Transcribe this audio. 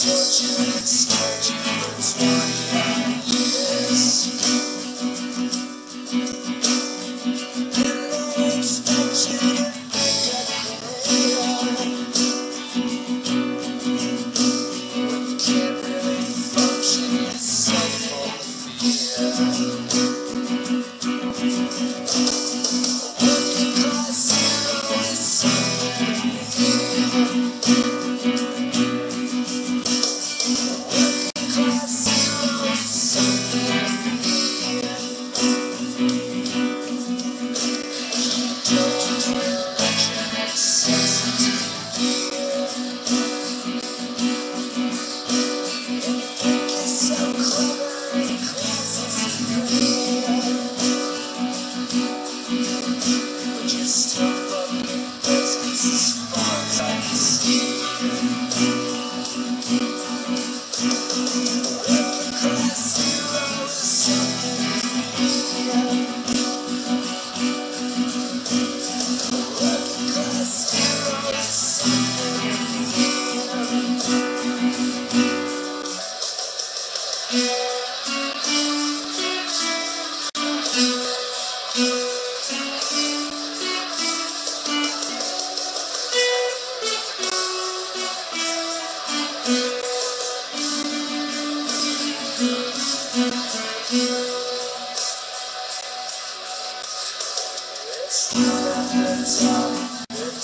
torture and extort you for